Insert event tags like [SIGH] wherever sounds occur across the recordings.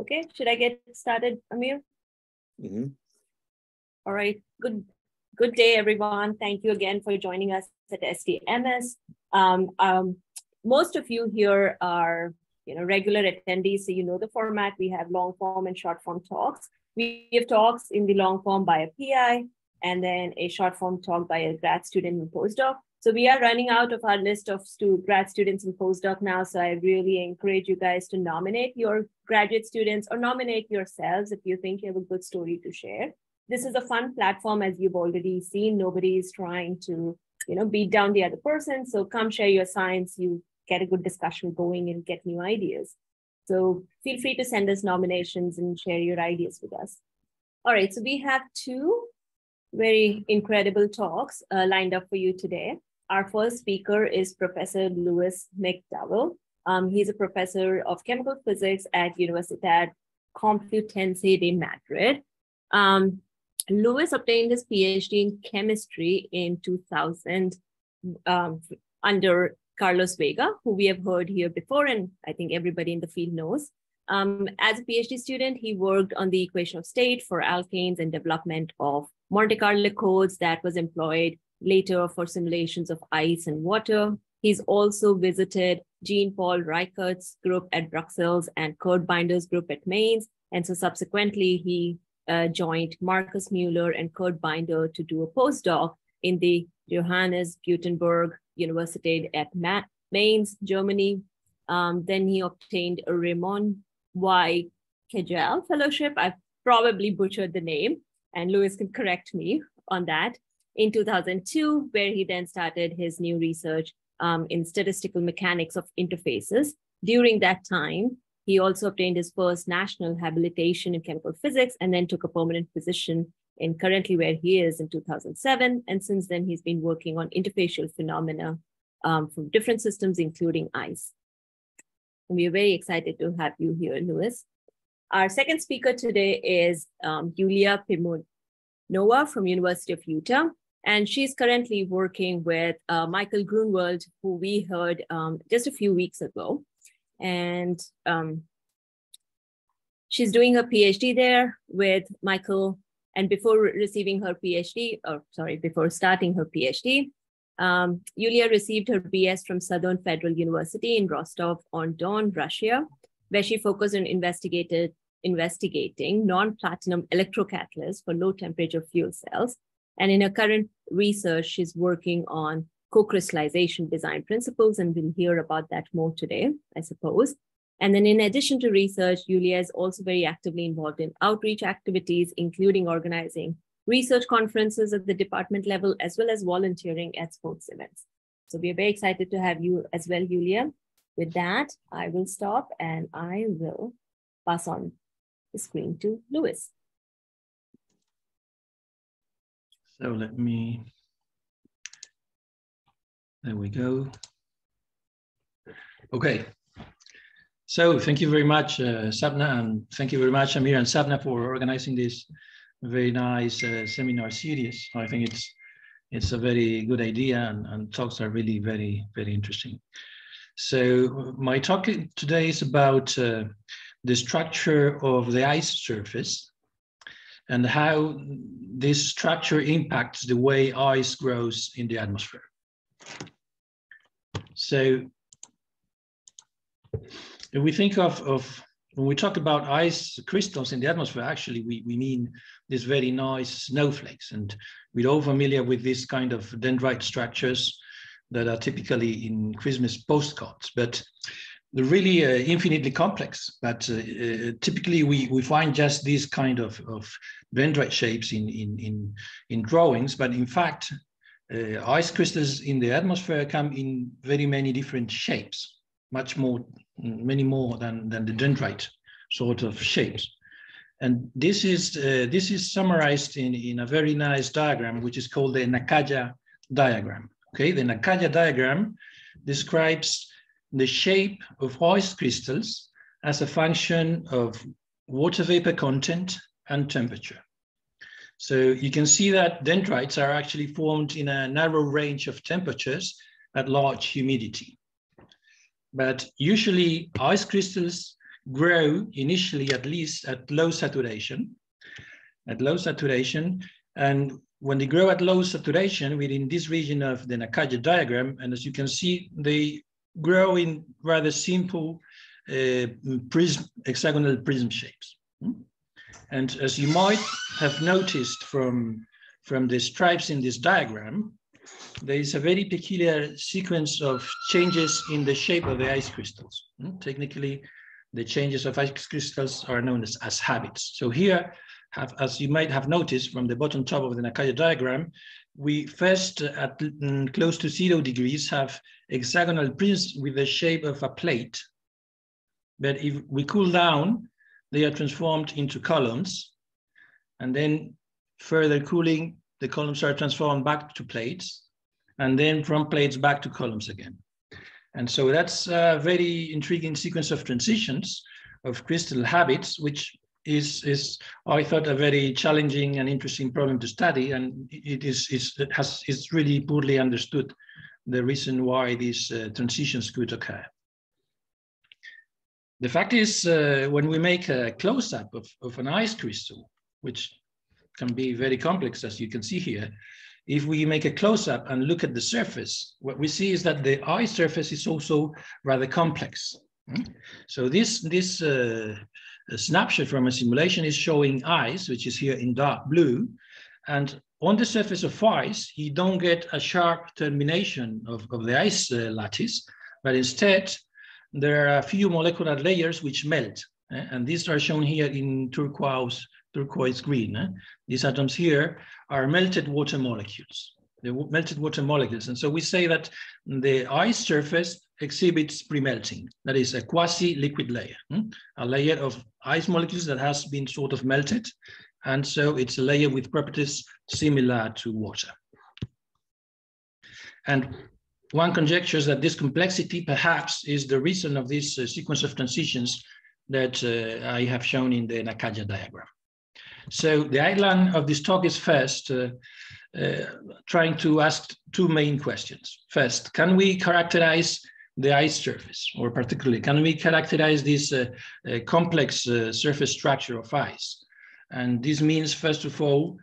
Okay, should I get started, Amir? Mhm. All right, good good day, everyone. Thank you again for joining us at STMS. Um, um, most of you here are you know, regular attendees, so you know the format. We have long form and short form talks. We give talks in the long form by a PI and then a short form talk by a grad student and postdoc. So we are running out of our list of stu- grad students and postdoc now. So I really encourage you guys to nominate your graduate students or nominate yourselves if you think you have a good story to share. This is a fun platform, as you've already seen. Nobody is trying to, you know, beat down the other person. So come share your science. You get a good discussion going and get new ideas. So feel free to send us nominations and share your ideas with us. All right, so we have two very incredible talks uh, lined up for you today. Our first speaker is Professor Luis McDowell. Um, he's a professor of chemical physics at Universidad Complutense de Madrid. Um, Luis obtained his PhD in chemistry in 2000 um, under Carlos Vega, who we have heard here before, and I think everybody in the field knows. Um, as a PhD student, he worked on the equation of state for alkanes and development of Monte Carlo codes that was employed later for simulations of ice and water. He's also visited Jean-Paul Ryckaert's group at Bruxelles and Kurt Binder's group at Mainz. And so subsequently, he uh, joined Marcus Mueller and Kurt Binder to do a postdoc in the Johannes Gutenberg University at Mainz, Germany. Um, then he obtained a Raymond Y. Kegel Fellowship. I've probably butchered the name, and Luis can correct me on that. In 2002, where he then started his new research um, in statistical mechanics of interfaces. During that time, he also obtained his first national habilitation in chemical physics and then took a permanent position in currently where he is in 2007. And since then, he's been working on interfacial phenomena um, from different systems, including ice. And we are very excited to have you here, Luis. Our second speaker today is um, Yulia Pimonova from University of Utah. And she's currently working with uh, Michael Grunwald, who we heard um, just a few weeks ago. And um, she's doing her PhD there with Michael. And before receiving her PhD, or sorry, before starting her PhD, um, Yulia received her BS from Southern Federal University in Rostov-on-Don, Russia, where she focused on investigated investigating non-platinum electrocatalysts for low-temperature fuel cells. And in her current research, she's working on co-crystallization design principles, and we'll hear about that more today, I suppose. And then in addition to research, Yulia is also very actively involved in outreach activities, including organizing research conferences at the department level, as well as volunteering at sports events. So we are very excited to have you as well, Yulia. With that, I will stop and I will pass on the screen to Luis. So let me, there we go. Okay. So thank you very much, uh, Sabna, and thank you very much, Amir and Sabna, for organizing this very nice uh, seminar series. I think it's it's a very good idea, and, and talks are really very very interesting. So my talk today is about uh, the structure of the ice surface and how this structure impacts the way ice grows in the atmosphere. So if we think of, of when we talk about ice crystals in the atmosphere, actually we, we mean these very nice snowflakes. And we're all familiar with this kind of dendrite structures that are typically in Christmas postcards, but really uh, infinitely complex. But uh, uh, typically we, we find just these kind of, of dendrite shapes in, in, in, in drawings, but in fact, uh, ice crystals in the atmosphere come in very many different shapes, much more, many more than, than the dendrite sort of shapes. And this is, uh, this is summarized in, in a very nice diagram, which is called the Nakaya diagram. Okay, the Nakaya diagram describes the shape of ice crystals as a function of water vapor content and temperature. So you can see that dendrites are actually formed in a narrow range of temperatures at large humidity. But usually ice crystals grow initially at least at low saturation, at low saturation. And when they grow at low saturation within this region of the Nakaya diagram, and as you can see, they grow in rather simple uh, prism, hexagonal prism shapes. Hmm? And as you might have noticed from, from the stripes in this diagram, there is a very peculiar sequence of changes in the shape of the ice crystals. Hmm? Technically, the changes of ice crystals are known as, as habits. So here, have, as you might have noticed from the bottom top of the Nakaya diagram, we first at mm, close to zero degrees have hexagonal prisms with the shape of a plate. But if we cool down, they are transformed into columns. And then further cooling, the columns are transformed back to plates. And then from plates back to columns again. And so that's a very intriguing sequence of transitions of crystal habits, which is, is I thought, a very challenging and interesting problem to study. And it is it has it's really poorly understood the reason why these uh, transitions could occur. The fact is, uh, when we make a close-up of, of an ice crystal, which can be very complex, as you can see here, if we make a close-up and look at the surface, what we see is that the ice surface is also rather complex. Hmm? So this, this uh, snapshot from a simulation is showing ice, which is here in dark blue, and on the surface of ice, you don't get a sharp termination of, of the ice uh, lattice, but instead there are a few molecular layers which melt. Eh? And these are shown here in turquoise, turquoise green. Eh? These atoms here are melted water molecules. The melted water molecules. And so we say that the ice surface exhibits pre-melting. That is a quasi-liquid layer, hmm? a layer of ice molecules that has been sort of melted and so it's a layer with properties similar to water. And one conjectures that this complexity perhaps is the reason of this uh, sequence of transitions that uh, I have shown in the Nakaya diagram. So the outline of this talk is first uh, uh, trying to ask two main questions. First, can we characterize the ice surface, or particularly, can we characterize this uh, uh, complex surface structure of ice? And this means, first of all,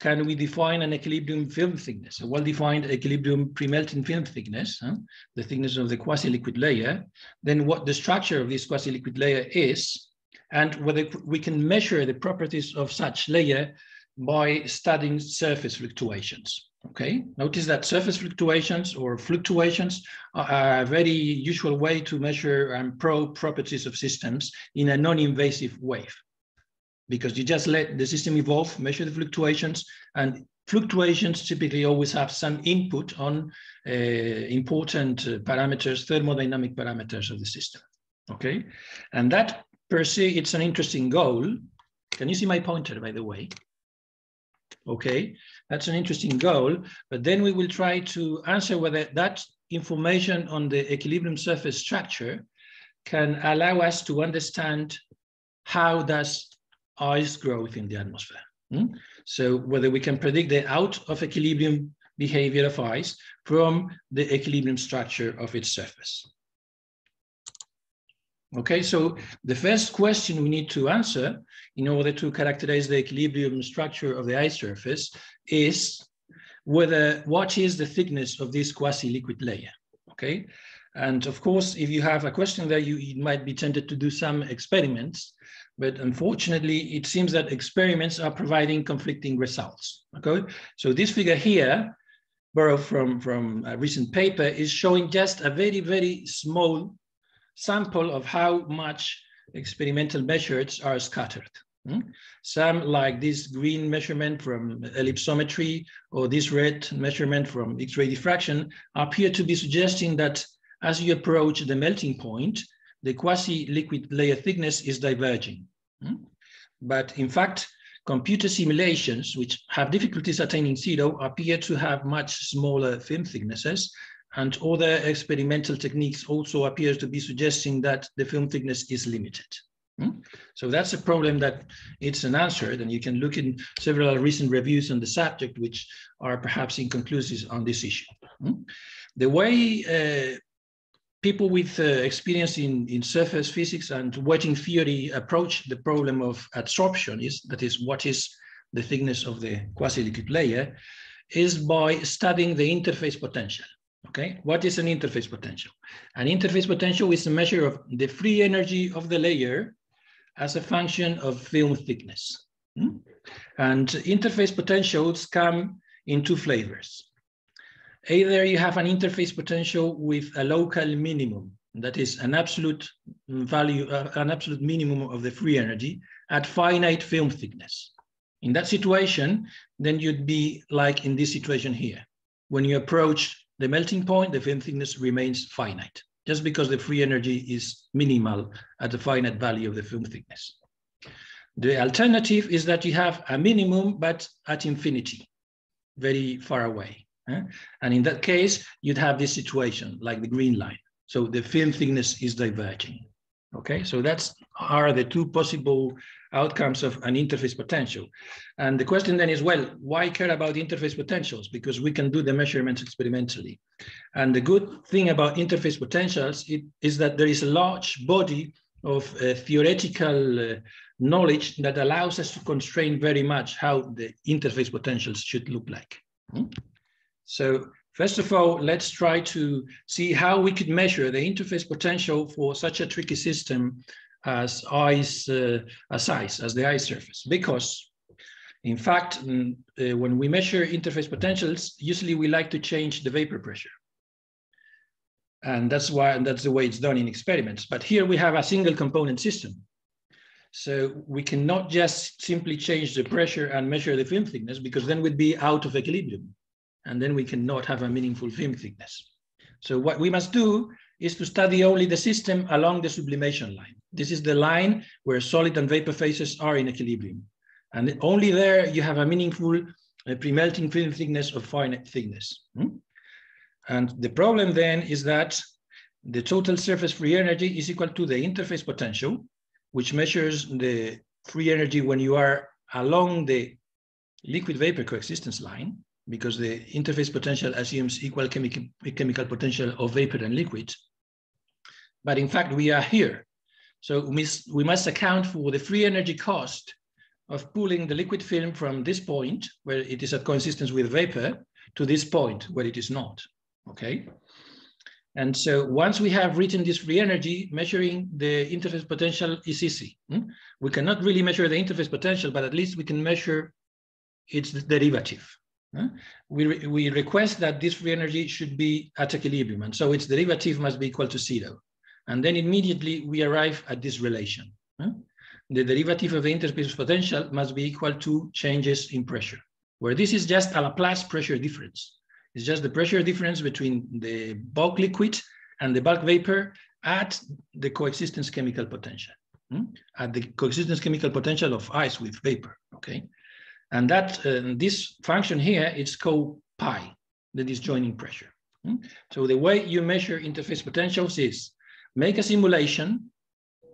can we define an equilibrium film thickness, a well-defined equilibrium pre-melting film thickness, huh? the thickness of the quasi-liquid layer, then what the structure of this quasi-liquid layer is, and whether we can measure the properties of such layer by studying surface fluctuations. Okay, notice that surface fluctuations or fluctuations are a very usual way to measure and probe properties of systems in a non-invasive way because you just let the system evolve, measure the fluctuations, and fluctuations typically always have some input on uh, important uh, parameters, thermodynamic parameters of the system, okay? And that per se, it's an interesting goal. Can you see my pointer, by the way? Okay, that's an interesting goal, but then we will try to answer whether that information on the equilibrium surface structure can allow us to understand how does ice growth in the atmosphere. Hmm? So whether we can predict the out of equilibrium behavior of ice from the equilibrium structure of its surface. Okay, so the first question we need to answer in order to characterize the equilibrium structure of the ice surface is whether what is the thickness of this quasi-liquid layer, okay? And of course, if you have a question there, you, you might be tempted to do some experiments but unfortunately, it seems that experiments are providing conflicting results. Okay, so this figure here, borrowed from, from a recent paper, is showing just a very, very small sample of how much experimental measures are scattered. Hmm? Some like this green measurement from ellipsometry or this red measurement from X-ray diffraction appear to be suggesting that as you approach the melting point, the quasi-liquid layer thickness is diverging. Hmm? But in fact, computer simulations, which have difficulties attaining zero, appear to have much smaller film thicknesses, and other experimental techniques also appear to be suggesting that the film thickness is limited. Hmm? So that's a problem that it's unanswered, and you can look in several recent reviews on the subject, which are perhaps inconclusive on this issue. Hmm? The way uh, people with uh, experience in, in surface physics and wetting theory approach the problem of adsorption is that is what is the thickness of the quasi-liquid layer is by studying the interface potential. Okay, what is an interface potential? An interface potential is a measure of the free energy of the layer as a function of film thickness. Hmm? And interface potentials come in two flavors. Either you have an interface potential with a local minimum, that is an absolute value, uh, an absolute minimum of the free energy at finite film thickness. In that situation, then you'd be like in this situation here. When you approach the melting point, the film thickness remains finite, just because the free energy is minimal at the finite value of the film thickness. The alternative is that you have a minimum, but at infinity, very far away. And in that case, you'd have this situation like the green line. So the film thickness is diverging. Okay, so that's are the two possible outcomes of an interface potential. And the question then is, well, why care about interface potentials? Because we can do the measurements experimentally. And the good thing about interface potentials it, is that there is a large body of uh, theoretical uh, knowledge that allows us to constrain very much how the interface potentials should look like. Hmm? So first of all, let's try to see how we could measure the interface potential for such a tricky system as ice, uh, as ice, as the ice surface, because in fact, uh, when we measure interface potentials, usually we like to change the vapor pressure. And that's why, and that's the way it's done in experiments. But here we have a single component system. So we cannot just simply change the pressure and measure the film thickness because then we'd be out of equilibrium and then we cannot have a meaningful film thickness. So what we must do is to study only the system along the sublimation line. This is the line where solid and vapor phases are in equilibrium. And only there you have a meaningful uh, pre-melting film thickness of finite thickness. Hmm? And the problem then is that the total surface free energy is equal to the interface potential, which measures the free energy when you are along the liquid vapor coexistence line because the interface potential assumes equal chemical, chemical potential of vapor and liquid. But in fact, we are here. So we must, we must account for the free energy cost of pulling the liquid film from this point, where it is at coexistence with vapor, to this point, where it is not, okay? And so once we have written this free energy, measuring the interface potential is easy. Hmm? We cannot really measure the interface potential, but at least we can measure its derivative. We, re we request that this free energy should be at equilibrium. And so its derivative must be equal to zero. And then immediately we arrive at this relation. The derivative of the interface potential must be equal to changes in pressure, where this is just a Laplace pressure difference. It's just the pressure difference between the bulk liquid and the bulk vapor at the coexistence chemical potential, hmm? at the coexistence chemical potential of ice with vapor, okay? And that uh, this function here is called pi, the disjoining pressure. Hmm? So the way you measure interface potentials is make a simulation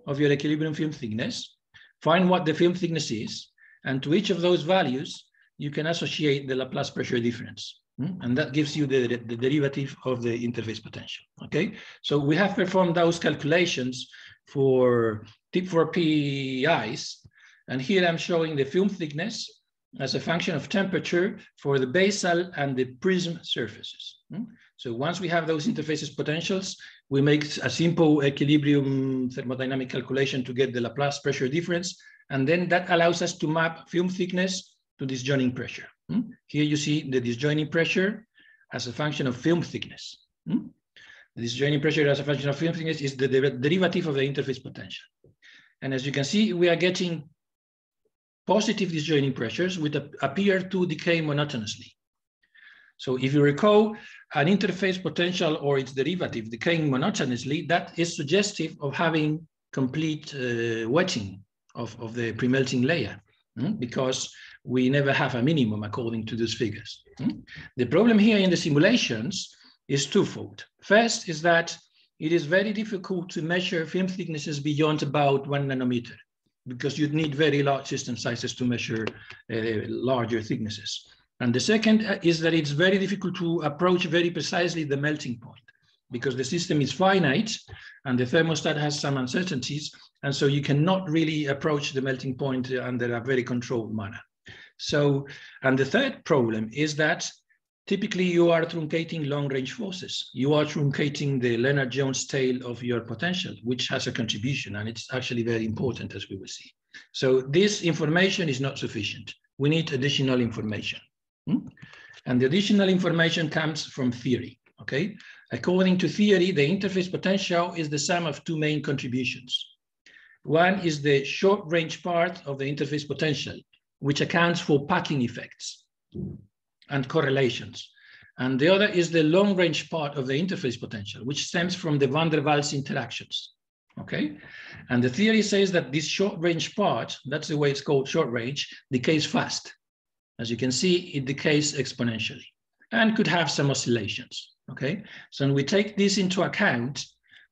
of your equilibrium film thickness, find what the film thickness is, and to each of those values, you can associate the Laplace pressure difference. Hmm? And that gives you the, the, derivative of the interface potential, okay? So we have performed those calculations for TIP4P ice, and here I'm showing the film thickness as a function of temperature for the basal and the prism surfaces. Hmm? So once we have those interfaces potentials, we make a simple equilibrium thermodynamic calculation to get the Laplace pressure difference. And then that allows us to map film thickness to disjoining pressure. Hmm? Here you see the disjoining pressure as a function of film thickness. Hmm? The disjoining pressure as a function of film thickness is the derivative of the interface potential. And as you can see, we are getting positive disjoining pressures which appear to decay monotonously. So if you recall, an interface potential or its derivative decaying monotonously, that is suggestive of having complete uh, wetting of, of the pre-melting layer mm? because we never have a minimum according to those figures. Mm? The problem here in the simulations is twofold. First is that it is very difficult to measure film thicknesses beyond about one nanometer because you'd need very large system sizes to measure uh, larger thicknesses. And the second uh, is that it's very difficult to approach very precisely the melting point because the system is finite and the thermostat has some uncertainties. And so you cannot really approach the melting point under a very controlled manner. So, and the third problem is that typically you are truncating long range forces. You are truncating the Lennard-Jones tail of your potential, which has a contribution, and it's actually very important as we will see. So this information is not sufficient. We need additional information. Hmm? And the additional information comes from theory, okay? According to theory, the interface potential is the sum of two main contributions. One is the short range part of the interface potential, which accounts for packing effects and correlations. And the other is the long range part of the interface potential, which stems from the van der Waals interactions. Okay. And the theory says that this short range part, that's the way it's called short range, decays fast. As you can see, it decays exponentially and could have some oscillations. Okay. So we take this into account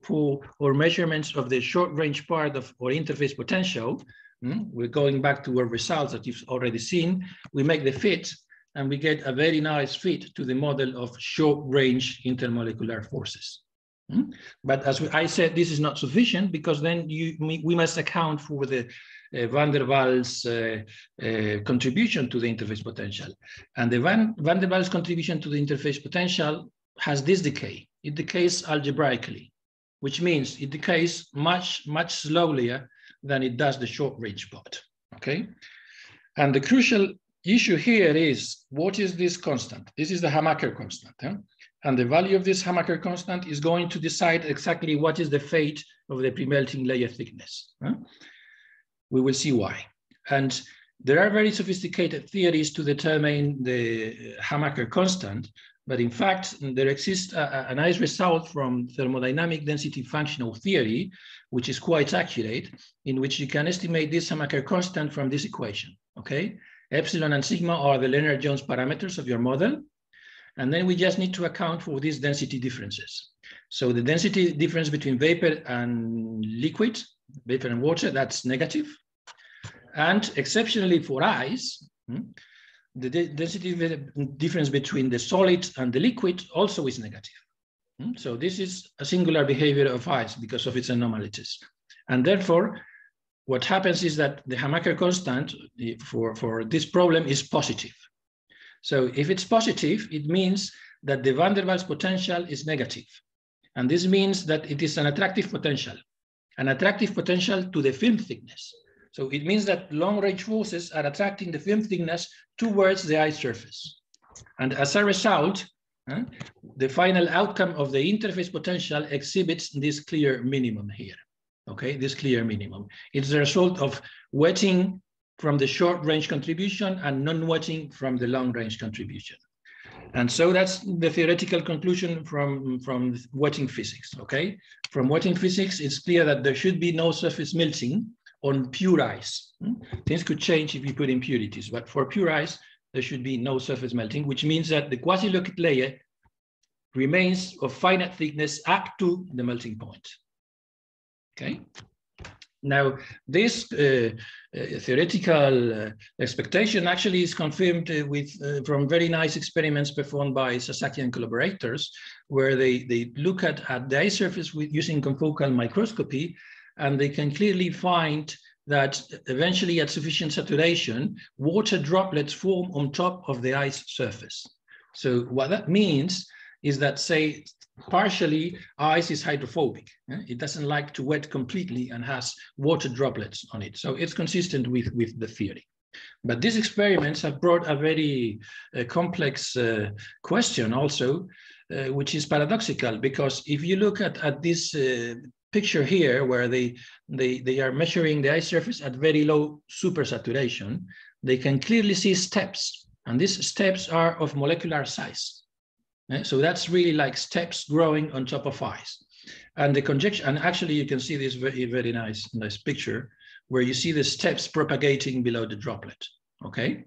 for our measurements of the short range part of our interface potential, hmm, we're going back to our results that you've already seen. We make the fit and we get a very nice fit to the model of short range intermolecular forces. Hmm? But as I said, this is not sufficient because then you, we must account for the uh, van der Waals uh, uh, contribution to the interface potential. And the van, van der Waals contribution to the interface potential has this decay. It decays algebraically, which means it decays much, much slower than it does the short range part, okay? And the crucial issue here is, what is this constant? This is the Hamaker constant. Huh? And the value of this Hamaker constant is going to decide exactly what is the fate of the pre-melting layer thickness. Huh? We will see why. And there are very sophisticated theories to determine the Hamaker constant, but in fact, there exists a, a, nice result from thermodynamic density functional theory, which is quite accurate, in which you can estimate this Hamaker constant from this equation, okay? Epsilon and sigma are the Lennard-Jones parameters of your model. And then we just need to account for these density differences. So the density difference between vapor and liquid, vapor and water, that's negative. And exceptionally for ice, hmm, the density difference between the solid and the liquid also is negative. Hmm, so this is a singular behavior of ice because of its anomalies. And therefore, what happens is that the Hamaker constant for, for this problem is positive. So if it's positive, it means that the van der Waals potential is negative. And this means that it is an attractive potential, an attractive potential to the film thickness. So it means that long range forces are attracting the film thickness towards the ice surface. And as a result, the final outcome of the interface potential exhibits this clear minimum here okay, this clear minimum. It's the result of wetting from the short range contribution and non-wetting from the long range contribution. And so that's the theoretical conclusion from, from wetting physics, okay? From wetting physics, it's clear that there should be no surface melting on pure ice. Hmm? Things could change if you put impurities, but for pure ice, there should be no surface melting, which means that the quasi-liquid layer remains of finite thickness up to the melting point. Okay. Now, this uh, uh, theoretical uh, expectation actually is confirmed uh, with uh, from very nice experiments performed by Sazaki and collaborators, where they, they look at, at the ice surface with, using confocal microscopy, and they can clearly find that eventually at sufficient saturation, water droplets form on top of the ice surface. So what that means is that, say, partially ice is hydrophobic. It doesn't like to wet completely and has water droplets on it. So it's consistent with, with the theory. But these experiments have brought a very uh, complex uh, question also, uh, which is paradoxical, because if you look at, at this uh, picture here, where they, they, they are measuring the ice surface at very low supersaturation, they can clearly see steps. And these steps are of molecular size. So that's really like steps growing on top of ice. And the conjecture, and actually you can see this very, very nice, nice picture where you see the steps propagating below the droplet, okay?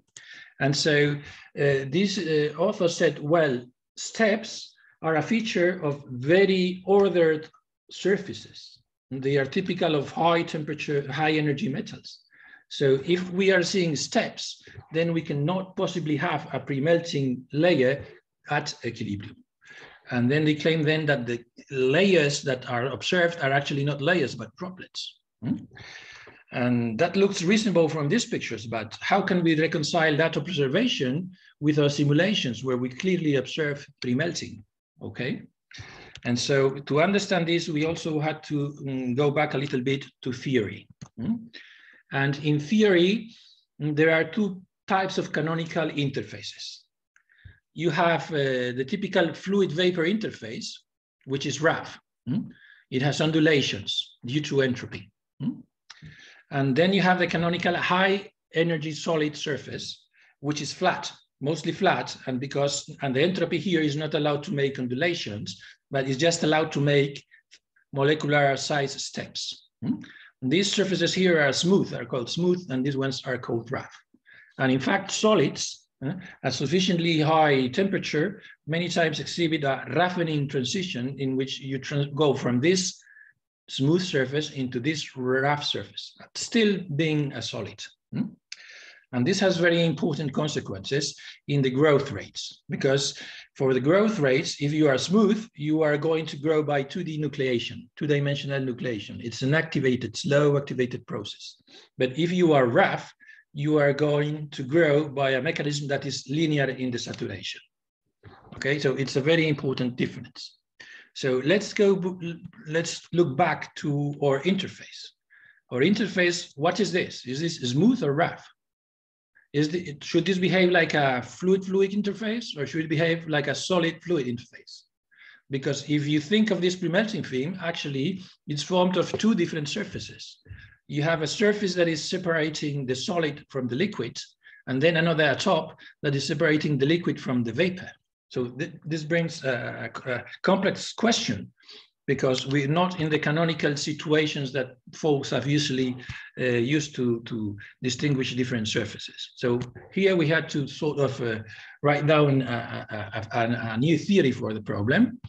And so uh, this uh, author said, well, steps are a feature of very ordered surfaces. They are typical of high temperature, high energy metals. So if we are seeing steps, then we cannot possibly have a pre-melting layer at equilibrium. And then they claim then that the layers that are observed are actually not layers, but droplets. Hmm? And that looks reasonable from these pictures, but how can we reconcile that observation with our simulations where we clearly observe pre-melting, okay? And so to understand this, we also had to um, go back a little bit to theory. Hmm? And in theory, mm, there are two types of canonical interfaces. You have uh, the typical fluid vapor interface, which is rough. Hmm? It has undulations due to entropy. Hmm? And then you have the canonical high energy solid surface, which is flat, mostly flat. And because, and the entropy here is not allowed to make undulations, but it's just allowed to make molecular size steps. Hmm? These surfaces here are smooth, are called smooth, and these ones are called rough. And in fact, solids at sufficiently high temperature many times exhibit a roughening transition in which you go from this smooth surface into this rough surface, still being a solid. Hmm? And this has very important consequences in the growth rates, because for the growth rates, if you are smooth, you are going to grow by 2D nucleation, two-dimensional nucleation. It's an activated, slow activated process. But if you are rough, you are going to grow by a mechanism that is linear in the saturation. Okay, so it's a very important difference. So let's go, let's look back to our interface. Our interface, what is this? Is this smooth or rough? Is the, should this behave like a fluid-fluid interface or should it behave like a solid-fluid interface? Because if you think of this pre-melting film, actually it's formed of two different surfaces. You have a surface that is separating the solid from the liquid, and then another atop that is separating the liquid from the vapor. So th this brings a, a, complex question because we're not in the canonical situations that folks have usually uh, used to, to distinguish different surfaces. So here we had to sort of uh, write down a, a, a, new theory for the problem.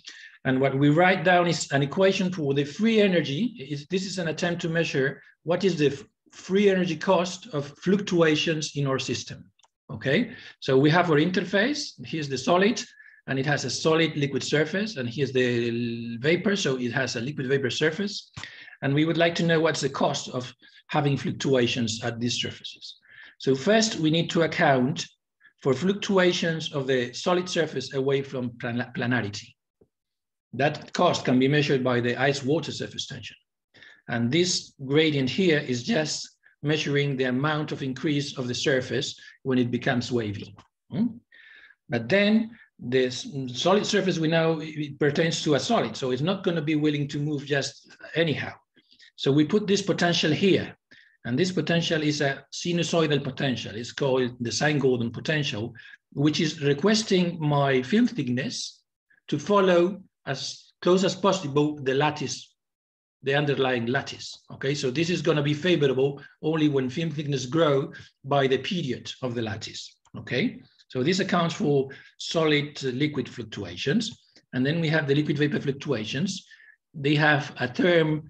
And what we write down is an equation for the free energy. this is an attempt to measure what is the free energy cost of fluctuations in our system. Okay, so we have our interface, here's the solid, and it has a solid liquid surface, and here's the vapor, so it has a liquid vapor surface. And we would like to know what's the cost of having fluctuations at these surfaces. So first, we need to account for fluctuations of the solid surface away from plan planarity. That cost can be measured by the ice-water surface tension. And this gradient here is just measuring the amount of increase of the surface when it becomes wavy. Hmm? But then this solid surface we know it pertains to a solid, so it's not going to be willing to move just anyhow. So we put this potential here, and this potential is a sinusoidal potential. It's called the sine-Gordon potential, which is requesting my field thickness to follow as close as possible the lattice the underlying lattice. Okay, so this is going to be favorable only when film thickness grow by the period of the lattice. Okay, so this accounts for solid liquid fluctuations. And then we have the liquid vapor fluctuations. They have a term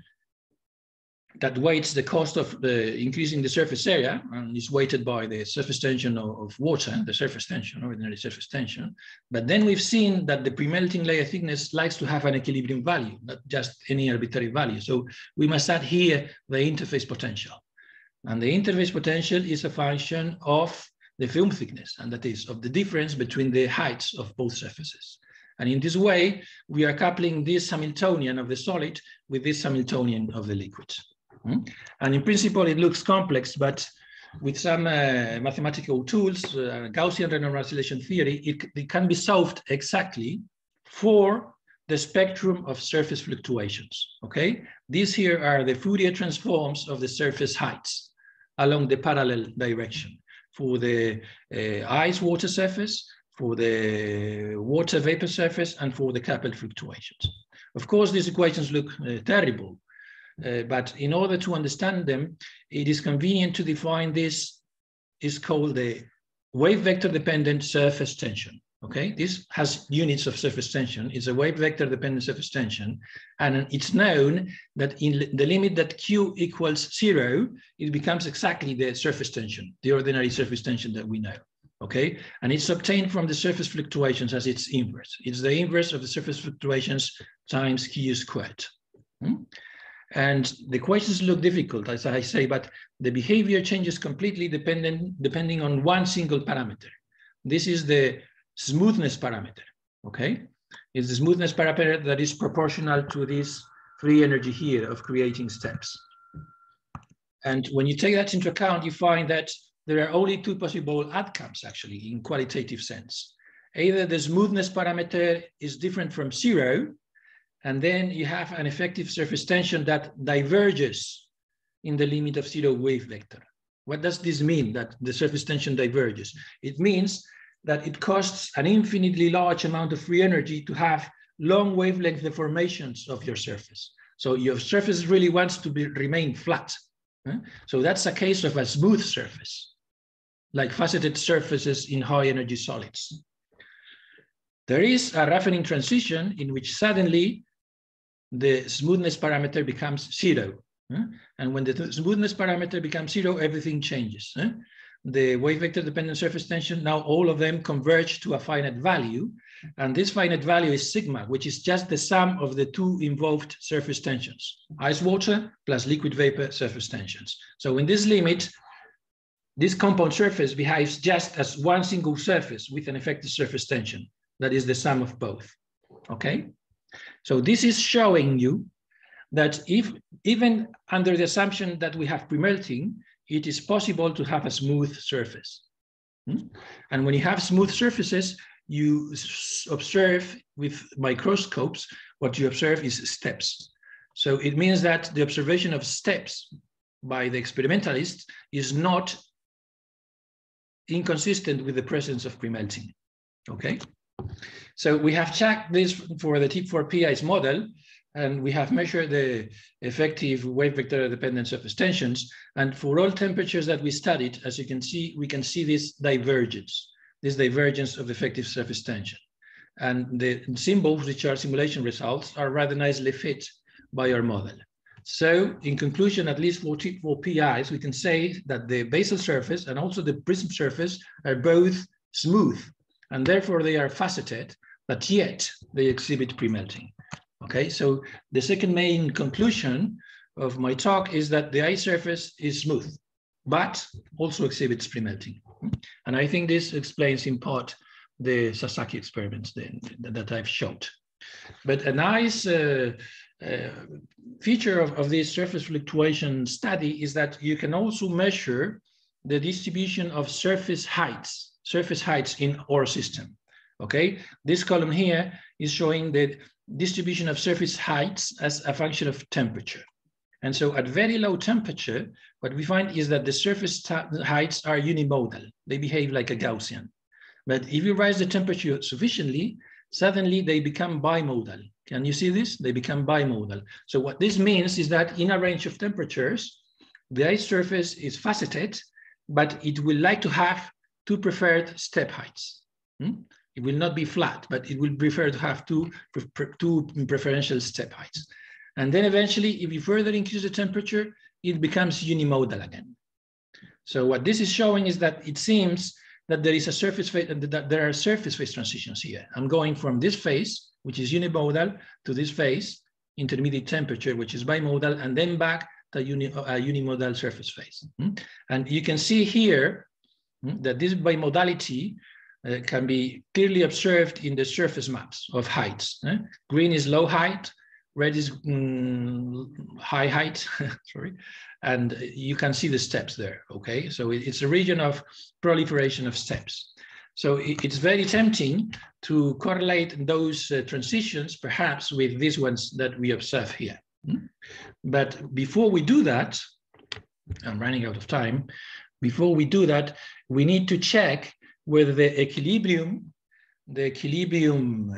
that weights the cost of the increasing the surface area and is weighted by the surface tension of, of, water, the surface tension, ordinary surface tension. But then we've seen that the pre-melting layer thickness likes to have an equilibrium value, not just any arbitrary value. So we must add here the interface potential. And the interface potential is a function of the film thickness, and that is of the difference between the heights of both surfaces. And in this way, we are coupling this Hamiltonian of the solid with this Hamiltonian of the liquid. Hmm? And in principle, it looks complex, but with some uh, mathematical tools, uh, Gaussian renormalization theory, it, it can be solved exactly for the spectrum of surface fluctuations, okay? These here are the Fourier transforms of the surface heights along the parallel direction for the uh, ice water surface, for the water vapor surface, and for the coupled fluctuations. Of course, these equations look uh, terrible, uh, but in order to understand them, it is convenient to define this is called the wave vector dependent surface tension. Okay, this has units of surface tension. It's a wave vector dependent surface tension. And it's known that in the limit that Q equals zero, it becomes exactly the surface tension, the ordinary surface tension that we know. okay? And it's obtained from the surface fluctuations as its inverse. It's the inverse of the surface fluctuations times q squared. Hmm? And the questions look difficult, as I say, but the behavior changes completely dependent, depending on one single parameter. This is the smoothness parameter, okay? It's the smoothness parameter that is proportional to this free energy here of creating steps. And when you take that into account, you find that there are only two possible outcomes actually in qualitative sense. Either the smoothness parameter is different from zero, and then you have an effective surface tension that diverges in the limit of zero wave vector. What does this mean that the surface tension diverges? It means that it costs an infinitely large amount of free energy to have long wavelength deformations of your surface. So your surface really wants to be, remain flat. So that's a case of a smooth surface, like faceted surfaces in high energy solids. There is a roughening transition in which suddenly the smoothness parameter becomes zero. And when the smoothness parameter becomes zero, everything changes. The wave vector dependent surface tension, now all of them converge to a finite value. And this finite value is sigma, which is just the sum of the two involved surface tensions, ice water plus liquid vapor surface tensions. So in this limit, this compound surface behaves just as one single surface with an effective surface tension. That is the sum of both, okay? So this is showing you that if even under the assumption that we have pre-melting, it is possible to have a smooth surface. Hmm? And when you have smooth surfaces, you observe with microscopes, what you observe is steps. So it means that the observation of steps by the experimentalist is not inconsistent with the presence of pre-melting, okay? So we have checked this for the TIP4P/Ice model, and we have measured the effective wave vector dependent surface tensions. And for all temperatures that we studied, as you can see, we can see this divergence, this divergence of effective surface tension. And the symbols, which are simulation results, are rather nicely fit by our model. So in conclusion, at least for, TIP4P/Ice, we can say that the basal surface and also the prism surface are both smooth and therefore they are faceted, but yet they exhibit pre-melting. Okay, so the second main conclusion of my talk is that the ice surface is smooth, but also exhibits pre-melting. And I think this explains in part the Sazaki experiments then, that I've showed. But a nice uh, uh, feature of, of this surface fluctuation study is that you can also measure the distribution of surface heights surface heights in our system. Okay, this column here is showing the distribution of surface heights as a function of temperature. And so at very low temperature, what we find is that the surface heights are unimodal. They behave like a Gaussian. But if you raise the temperature sufficiently, suddenly they become bimodal. Can you see this? They become bimodal. So what this means is that in a range of temperatures, the ice surface is faceted, but it will like to have two preferred step heights. Hmm? It will not be flat, but it will prefer to have two, two preferential step heights. And then eventually, if you further increase the temperature, it becomes unimodal again. So what this is showing is that it seems that there is a surface phase, that there are surface phase transitions here. I'm going from this phase, which is unimodal, to this phase, intermediate temperature, which is bimodal, and then back to uni, a unimodal surface phase. Hmm? And you can see here? That this bimodality uh, can be clearly observed in the surface maps of heights. Eh? Green is low height, red is mm, high height, [LAUGHS] sorry, and you can see the steps there, okay? So it's a region of proliferation of steps. So it's very tempting to correlate those uh, transitions perhaps with these ones that we observe here. Hmm? But before we do that, I'm running out of time, before we do that, we need to check whether the equilibrium, the equilibrium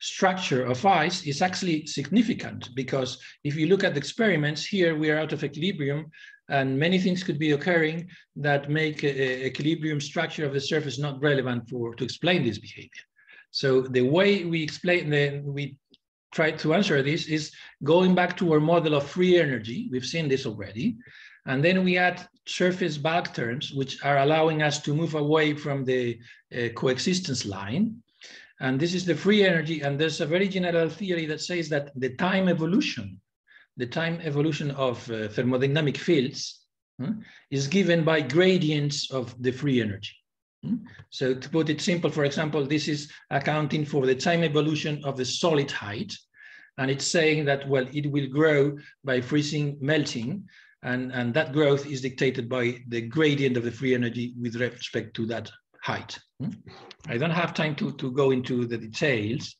structure of ice is actually significant because if you look at the experiments here, we are out of equilibrium and many things could be occurring that make a, equilibrium structure of the surface not relevant for to explain this behavior. So the way we explain, the, we try to answer this is going back to our model of free energy. We've seen this already. And then we add surface bulk terms, which are allowing us to move away from the uh, coexistence line. And this is the free energy. And there's a very general theory that says that the time evolution, the time evolution of uh, thermodynamic fields hmm, is given by gradients of the free energy. Hmm. So to put it simple, for example, this is accounting for the time evolution of the solid height. And it's saying that, well, it will grow by freezing melting. And, and that growth is dictated by the gradient of the free energy with respect to that height. Hmm? I don't have time to, to go into the details,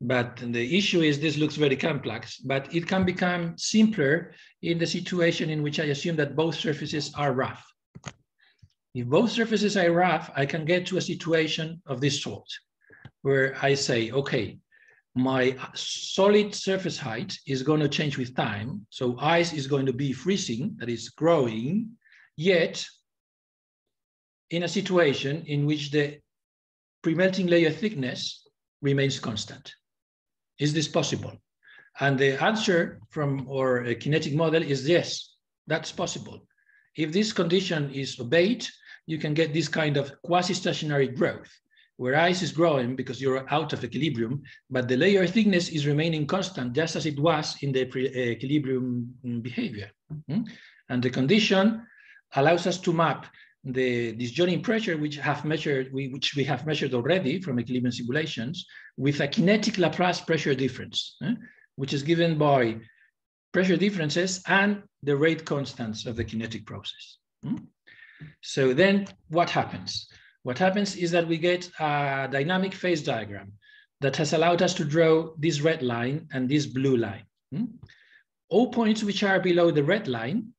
but the issue is this looks very complex, but it can become simpler in the situation in which I assume that both surfaces are rough. If both surfaces are rough, I can get to a situation of this sort, where I say, okay, my solid surface height is going to change with time. So ice is going to be freezing, that is growing, yet in a situation in which the pre-melting layer thickness remains constant. Is this possible? And the answer from our uh, kinetic model is yes, that's possible. If this condition is obeyed, you can get this kind of quasi-stationary growth where ice is growing because you're out of equilibrium, but the layer thickness is remaining constant just as it was in the equilibrium behavior. Mm -hmm. And the condition allows us to map the disjoining pressure, which have measured, we, which we have measured already from equilibrium simulations, with a kinetic Laplace pressure difference, eh, which is given by pressure differences and the rate constants of the kinetic process. Mm? So then what happens? What happens is that we get a dynamic phase diagram that has allowed us to draw this red line and this blue line. Mm? All points which are below the red line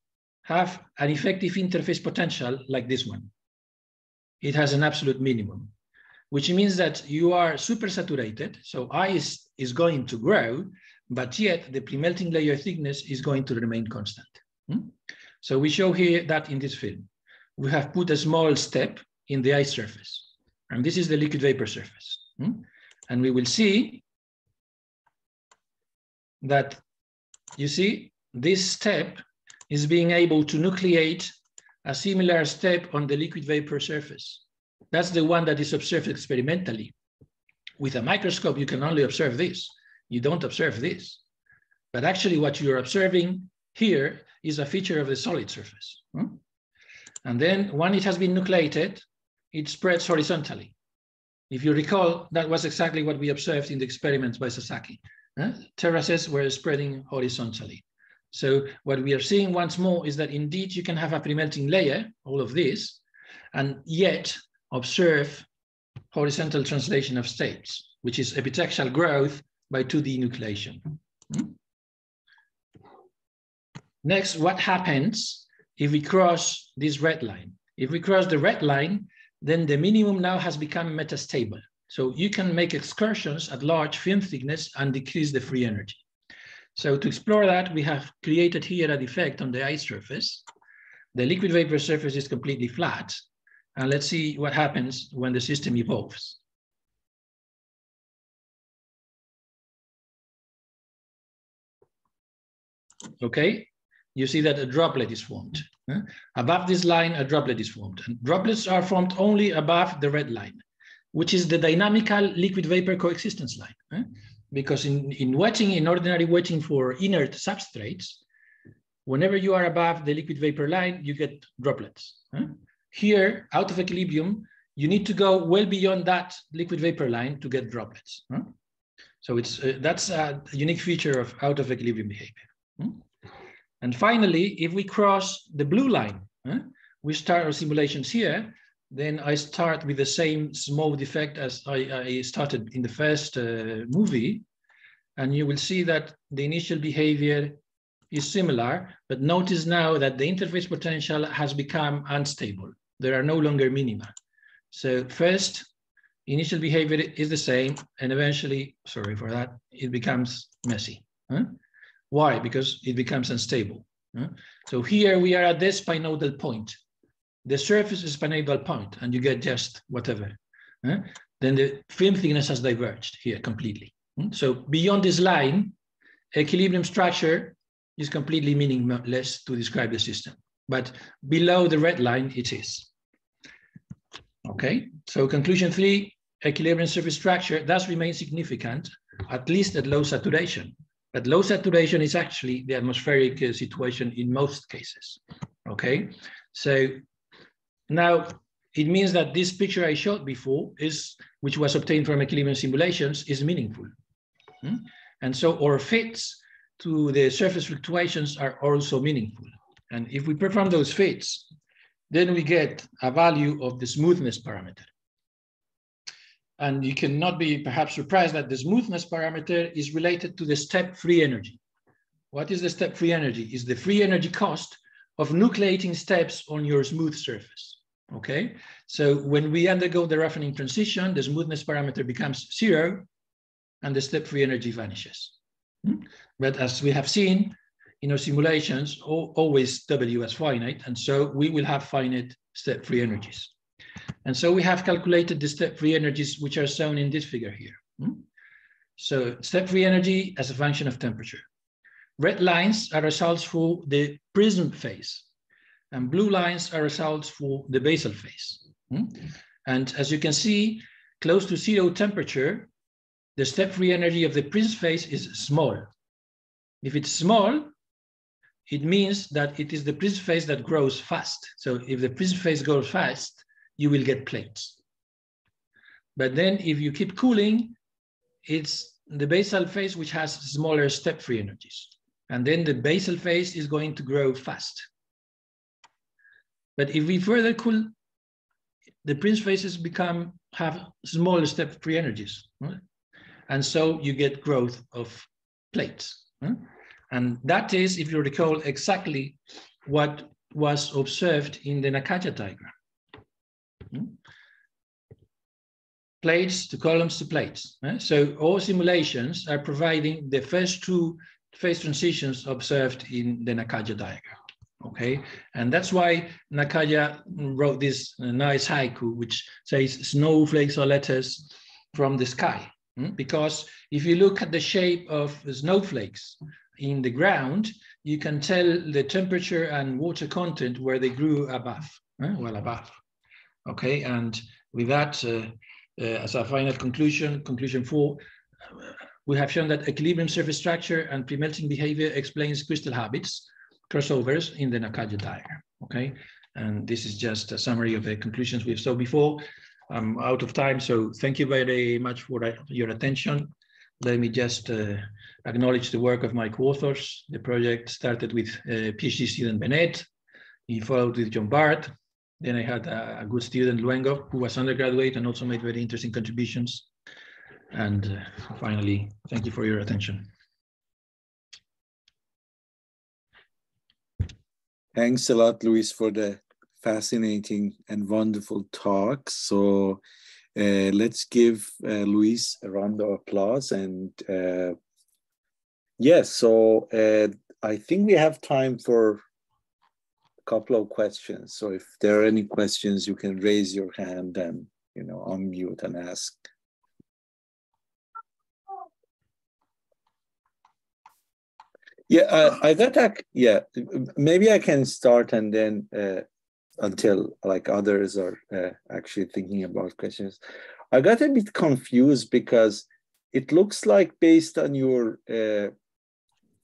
have an effective interface potential like this one. It has an absolute minimum, which means that you are supersaturated. So ice is going to grow, but yet the pre-melting layer thickness is going to remain constant. Hmm? So we show here that in this film. We have put a small step in the ice surface, and this is the liquid vapor surface. Hmm? And we will see that, you see, this step is being able to nucleate a similar step on the liquid vapor surface. That's the one that is observed experimentally. With a microscope, you can only observe this. You don't observe this. But actually what you're observing here is a feature of the solid surface. Hmm? And then when it has been nucleated, it spreads horizontally. If you recall, that was exactly what we observed in the experiments by Sazaki. Terraces were spreading horizontally. So what we are seeing once more is that indeed you can have a pre-melting layer, all of this, and yet observe horizontal translation of states, which is epitaxial growth by 2D nucleation. Hmm? Next, what happens if we cross this red line? If we cross the red line, then the minimum now has become metastable. So you can make excursions at large film thickness and decrease the free energy. So to explore that, we have created here a defect on the ice surface. The liquid vapor surface is completely flat. And let's see what happens when the system evolves. Okay, you see that a droplet is formed. Above this line, a droplet is formed. And droplets are formed only above the red line, which is the dynamical liquid vapor coexistence line because in, in wetting, in ordinary wetting for inert substrates, whenever you are above the liquid vapor line, you get droplets. Here, out of equilibrium, you need to go well beyond that liquid vapor line to get droplets. So it's uh, that's a unique feature of out of equilibrium behavior. And finally, if we cross the blue line, we start our simulations here, then I start with the same small defect as I, I started in the first uh, movie. And you will see that the initial behavior is similar, but notice now that the interface potential has become unstable. There are no longer minima. So first, initial behavior is the same, and eventually, sorry for that, it becomes messy. Huh? Why? Because it becomes unstable. So here we are at this spinodal point the surface is spinodal point and you get just whatever. Then the film thickness has diverged here completely. Hmm? So beyond this line, equilibrium structure is completely meaningless to describe the system. but below the red line it is. Okay, so conclusion three, equilibrium surface structure does remain significant, at least at low saturation. But low saturation is actually the atmospheric uh, situation in most cases. Okay, so now it means that this picture I showed before is, which was obtained from equilibrium simulations, is meaningful. Hmm? And so our fits to the surface fluctuations are also meaningful. And if we perform those fits, then we get a value of the smoothness parameter. And you cannot be perhaps surprised that the smoothness parameter is related to the step free energy. What is the step free energy? Is the free energy cost of nucleating steps on your smooth surface. Okay, so when we undergo the roughening transition, the smoothness parameter becomes zero and the step free energy vanishes. Hmm? But as we have seen in our simulations, always W is finite, and so we will have finite step free energies. And so we have calculated the step free energies, which are shown in this figure here. Hmm? So step free energy as a function of temperature. Red lines are results for the prism phase, and blue lines are results for the basal phase. Hmm? And as you can see, close to zero temperature, the step free energy of the prism phase is small. If it's small, it means that it is the prism phase that grows fast. So if the prism phase grows fast, you will get plates. But then if you keep cooling, it's the basal phase which has smaller step free energies. And then the basal phase is going to grow fast. But if we further cool, the prism phases become have smaller step free energies. Right? And so you get growth of plates. Right? And that is, if you recall, exactly what was observed in the Nakaya diagram. Hmm? Plates to columns to plates. Right? So all simulations are providing the first two phase transitions observed in the Nakaya diagram. Okay, and that's why Nakaya wrote this nice haiku, which says snowflakes are letters from the sky. Hmm? Because if you look at the shape of snowflakes in the ground, you can tell the temperature and water content where they grew above, well above. Okay, and with that, uh, uh, as a final conclusion, conclusion four, we have shown that equilibrium surface structure and pre-melting behavior explains crystal habits, crossovers in the Nakaya diagram, okay? And this is just a summary of the conclusions we've saw before. I'm out of time, so thank you very much for your attention. Let me just uh, acknowledge the work of my co-authors. The project started with uh, PhD student Bennett. He followed with John Bart. Then I had a, a good student, Luengo, who was undergraduate and also made very interesting contributions. And uh, finally, thank you for your attention. Thanks a lot, Luis, for the fascinating and wonderful talk. So uh, let's give uh, Luis a round of applause. And uh, yes, so uh, I think we have time for couple of questions. So if there are any questions, you can raise your hand and you know unmute and ask. Yeah, I got that. Yeah, maybe I can start and then uh, until like others are uh, actually thinking about questions. I got a bit confused because it looks like based on your uh,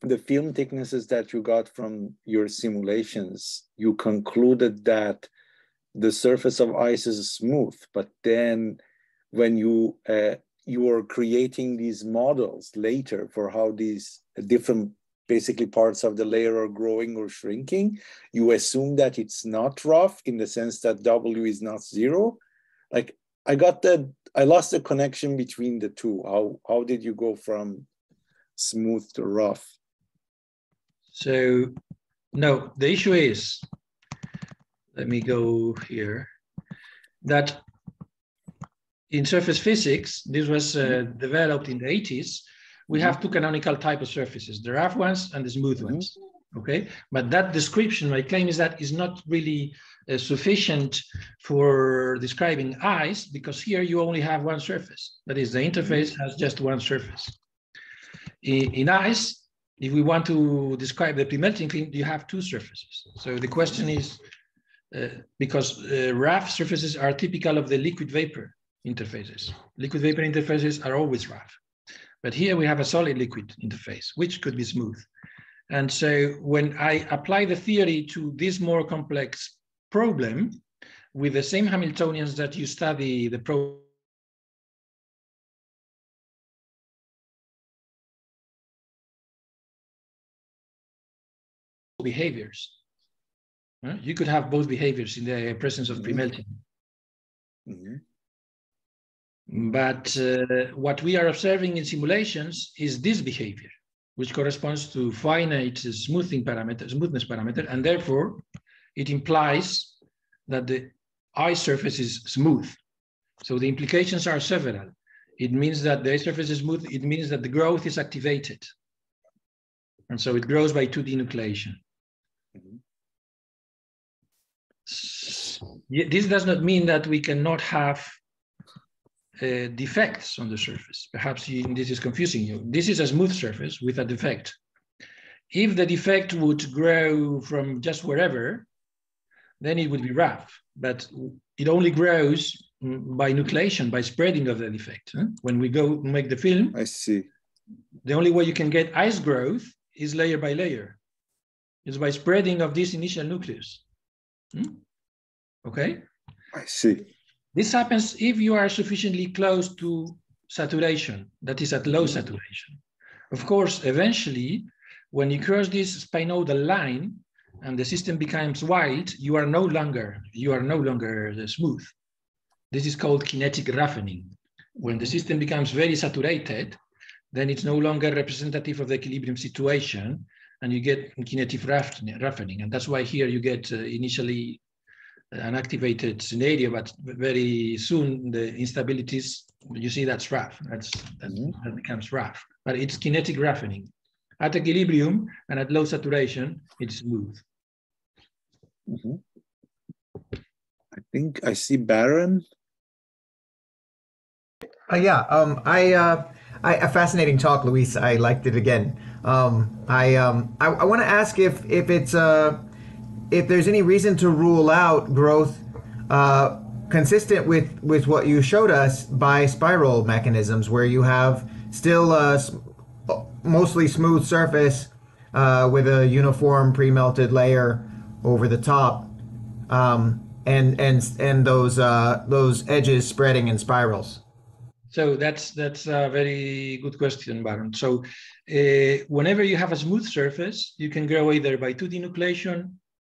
the film thicknesses that you got from your simulations, you concluded that the surface of ice is smooth, but then when you uh, you are creating these models later for how these different basically parts of the layer are growing or shrinking, you assume that it's not rough in the sense that W is not zero. Like I got the, I lost the connection between the two. How, how did you go from smooth to rough? So no, the issue is, let me go here, that in surface physics, this was uh, developed in the 80s, we have two canonical type of surfaces, the rough ones and the smooth mm -hmm. ones. Okay, but that description, my claim is that is not really uh, sufficient for describing ice because here you only have one surface. That is, the interface has just one surface. In, in ice, if we want to describe the pre-melting film, you have two surfaces. So the question is, uh, because uh, rough surfaces are typical of the liquid vapor interfaces. Liquid vapor interfaces are always rough. But here we have a solid liquid interface, which could be smooth. And so when I apply the theory to this more complex problem with the same Hamiltonians that you study the pro behaviors. You could have both behaviors in the presence of pre-melting. Mm -hmm. But uh, what we are observing in simulations is this behavior, which corresponds to finite smoothing parameter, smoothness parameter, and therefore it implies that the ice surface is smooth. So the implications are several. It means that the ice surface is smooth. It means that the growth is activated. And so it grows by 2D nucleation. Mm -hmm. This does not mean that we cannot have uh, defects on the surface. Perhaps you, this is confusing you. This is a smooth surface with a defect. If the defect would grow from just wherever, then it would be rough, but it only grows by nucleation, by spreading of the defect. Huh? When we go make the film, I see. The only way you can get ice growth is layer by layer. It's by spreading of this initial nucleus. Hmm? Okay? I see. This happens if you are sufficiently close to saturation, that is at low saturation. Of course, eventually, when you cross this spinodal line and the system becomes wide, you are no longer, you are no longer smooth. This is called kinetic roughening. When the system becomes very saturated, then it's no longer representative of the equilibrium situation and you get kinetic roughening. And that's why here you get uh, initially an activated scenario, but very soon the instabilities, you see that's rough, that's, that, mm -hmm. that becomes rough, but it's kinetic roughening. At equilibrium and at low saturation, it's smooth. Mm -hmm. I think I see Baron. Uh, yeah, um, I, uh, I, a fascinating talk, Luis. I liked it again. Um, I, um, I, I want to ask if, if it's, uh, if there's any reason to rule out growth uh, consistent with, with what you showed us by spiral mechanisms, where you have still a mostly smooth surface uh, with a uniform pre-melted layer over the top, um, and and and those uh, those edges spreading in spirals. So that's that's a very good question, Baron. So uh, whenever you have a smooth surface, you can grow either by 2D nucleation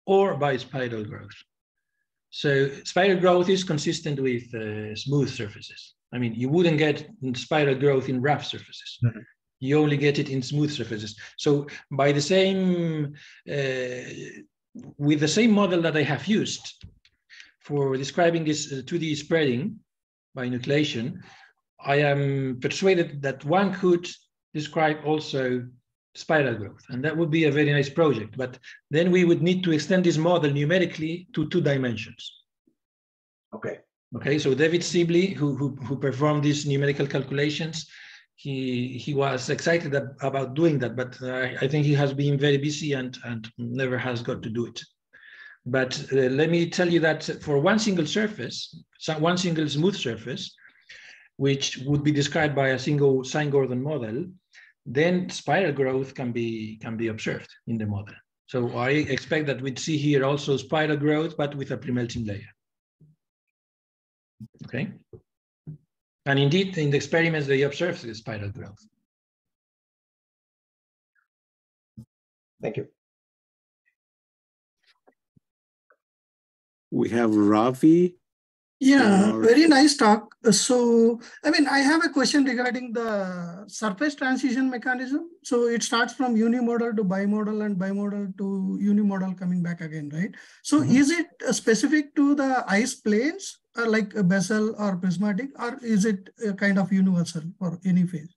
or by spiral growth. So spiral growth is consistent with uh, smooth surfaces. I mean, you wouldn't get spiral growth in rough surfaces. Mm -hmm. You only get it in smooth surfaces. So by the same, uh, with the same model that I have used for describing this uh, 2D spreading by nucleation, I am persuaded that one could describe also spiral growth. And that would be a very nice project. But then we would need to extend this model numerically to two dimensions. Okay. Okay, so David Sibley, who, who, who performed these numerical calculations, he, he was excited about doing that, but uh, I think he has been very busy and, and never has got to do it. But uh, let me tell you that for one single surface, one single smooth surface, which would be described by a single Sine-Gordon model, then spiral growth can be, can be observed in the model. So I expect that we'd see here also spiral growth, but with a pre-melting layer. Okay. And indeed, in the experiments, they observed the spiral growth. Thank you. We have Ravi yeah, very nice talk. So, I mean, I have a question regarding the surface transition mechanism. So it starts from unimodal to bimodal and bimodal to unimodal coming back again, right? So mm -hmm. is it specific to the ice planes uh, like a basal or prismatic, or is it a kind of universal for any phase?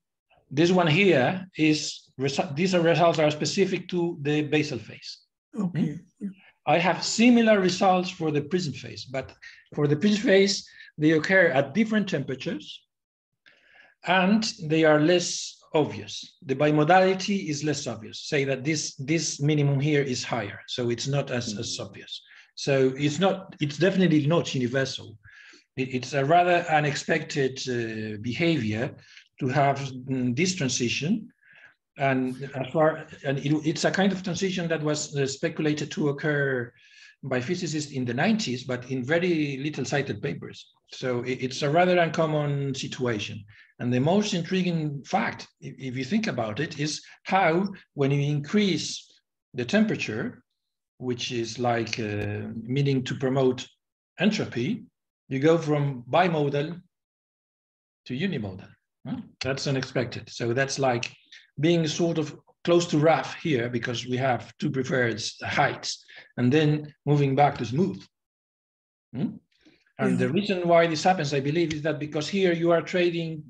This one here is, these results are specific to the basal phase. Okay. Mm -hmm. I have similar results for the prism phase, but for the prism phase, they occur at different temperatures and they are less obvious. The bimodality is less obvious. Say that this this minimum here is higher, so it's not as, as obvious. So it's not. It's definitely not universal. It, it's a rather unexpected uh, behavior to have mm, this transition, and as far and it, it's a kind of transition that was uh, speculated to occur by physicists in the 90s, but in very little cited papers. So it's a rather uncommon situation. And the most intriguing fact, if, you think about it, is how when you increase the temperature, which is like uh, meaning to promote entropy, you go from bimodal to unimodal. Huh? That's unexpected. So that's like being sort of close to rough here because we have two preferred heights, and then moving back to smooth. Hmm? And the reason why this happens, I believe, is that because here you are trading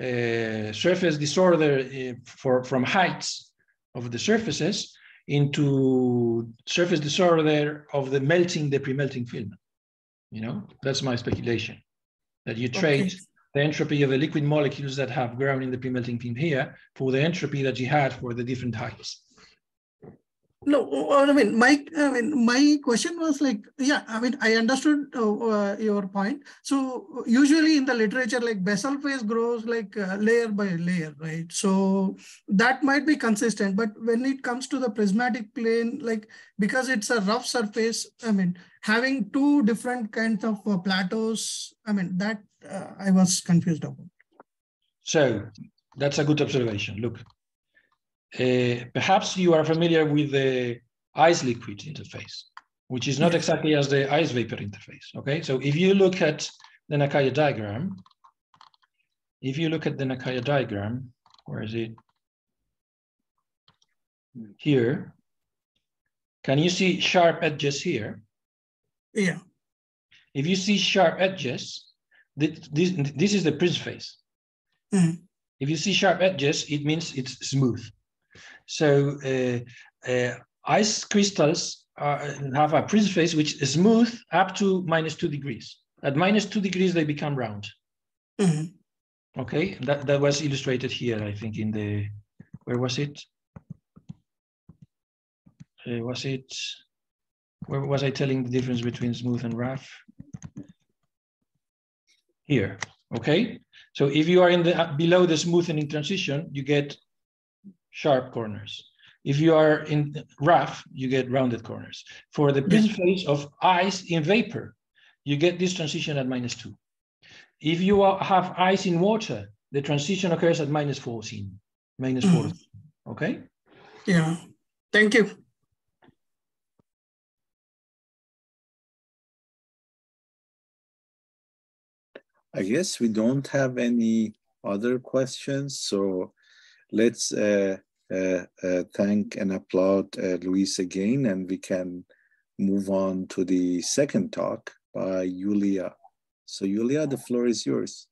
uh, surface disorder uh, for, from heights of the surfaces into surface disorder of the melting, the pre-melting film. You know, that's my speculation, that you trade okay. The entropy of the liquid molecules that have grown in the pre-melting film here for the entropy that you had for the different heights. No, I mean, my, I mean, my question was like, yeah, I mean, I understood uh, uh, your point. So usually in the literature, like basal phase grows like uh, layer by layer, right? So that might be consistent, but when it comes to the prismatic plane, like because it's a rough surface, I mean, having two different kinds of uh, plateaus, I mean, that uh, I was confused about. So that's a good observation. Look, uh, perhaps you are familiar with the ice liquid interface, which is not exactly as the ice vapor interface. Okay, so if you look at the Nakaya diagram, if you look at the Nakaya diagram, where is it? Here. Can you see sharp edges here? Yeah. If you see sharp edges, this, this, is the Prism face. Mm -hmm. If you see sharp edges, it means it's smooth. So uh, uh, ice crystals are, have a Prism face which is smooth up to minus two degrees. At minus two degrees, they become round. Mm -hmm. Okay, that, that was illustrated here, I think, in the, where was it? Uh, was it, where was I telling the difference between smooth and rough? Here, okay? So if you are in the below the smoothening transition, you get sharp corners. If you are in rough, you get rounded corners. For the Prism phase of ice in vapor, you get this transition at minus two. If you have ice in water, the transition occurs at minus 14, minus mm. 14, okay? Yeah, thank you. I guess we don't have any other questions, so let's uh, uh, uh, thank and applaud uh, Luis again, and we can move on to the second talk by Julia. So Julia, the floor is yours.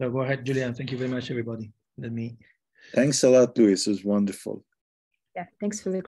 So go ahead, Julian. Thank you very much, everybody. Let me. Thanks a lot, Luis. It was wonderful. Yeah, thanks for the